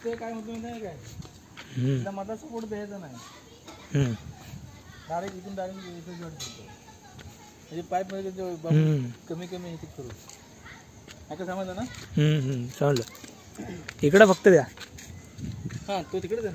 इथं काय होतं नाही काय? तिला मधा सपोर्ट द्यायचा नाही. डायरेक्ट इथून डायरेक्ट इथं जॉईन करतो. म्हणजे पाईपमध्ये कमी कमी हे करू. आता समजलं ना? समजलं इकडं फक्त द्या. हां तो तिकडेच आहे